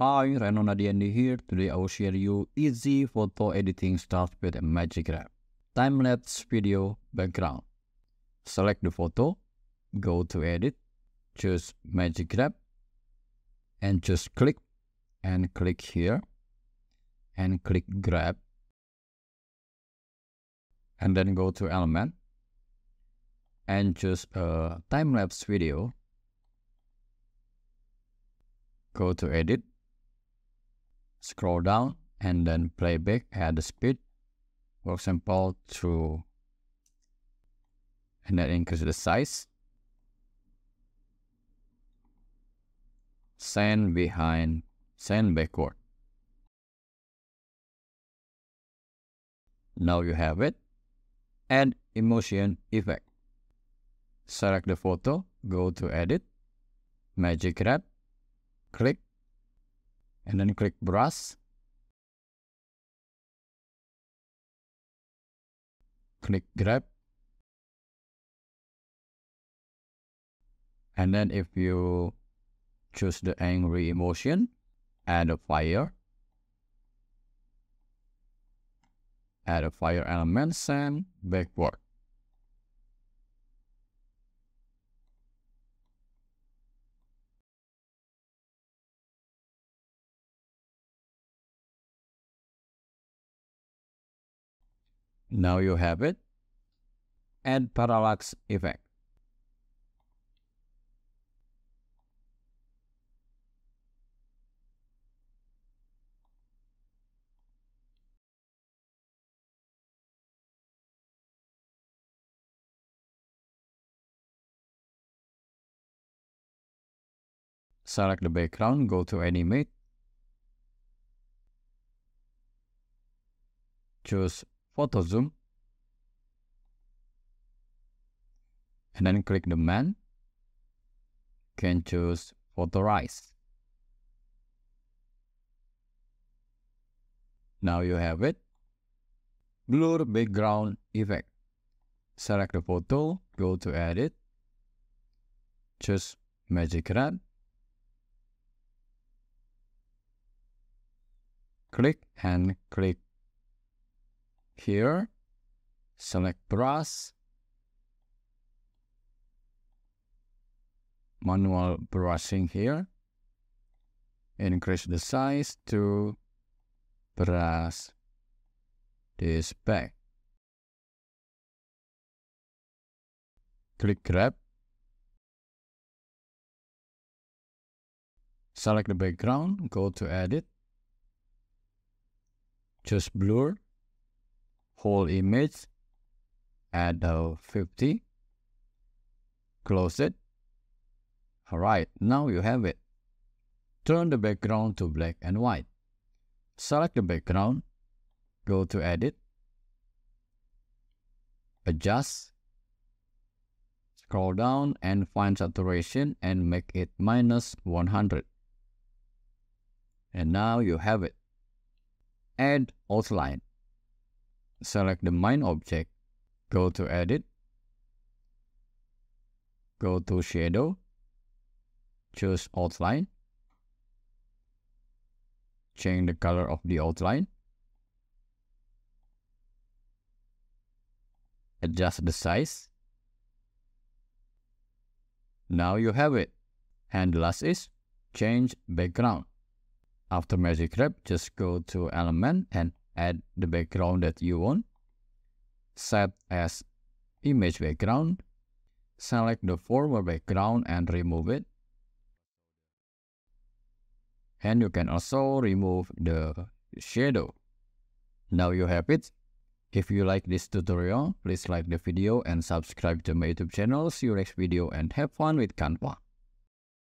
Hi, Reno Nadiandi here. Today I will share you easy photo editing stuff with a Magic Grab. Time-lapse video background. Select the photo, go to edit, choose Magic Grab, and just click and click here and click grab and then go to element and choose a time-lapse video go to edit scroll down and then playback at the speed. For example to and then increase the size. Send behind send backward. Now you have it. Add emotion effect. Select the photo go to edit magic grab click and then you click brush. Click grab. And then if you choose the angry emotion add a fire. Add a fire element and backward Now you have it. Add parallax effect. Select the background, go to animate. Choose photo zoom and then click the man. Can choose photo rise. Now you have it. Blur background effect. Select the photo go to edit. Choose magic grab click and click here, select brush, manual brushing here, increase the size to brush this back. Click grab. Select the background, go to edit, choose blur, whole image, add a 50, close it. Alright, now you have it. Turn the background to black and white. Select the background, go to edit, adjust, scroll down and find saturation and make it minus 100. And now you have it. Add outline select the main object, go to edit, go to shadow, choose outline, change the color of the outline, adjust the size. Now you have it. And last is change background. After Magic Grab, just go to element and add the background that you want, set as image background, select the former background and remove it. And you can also remove the shadow. Now you have it. If you like this tutorial, please like the video and subscribe to my YouTube channel. See you next video and have fun with Canva.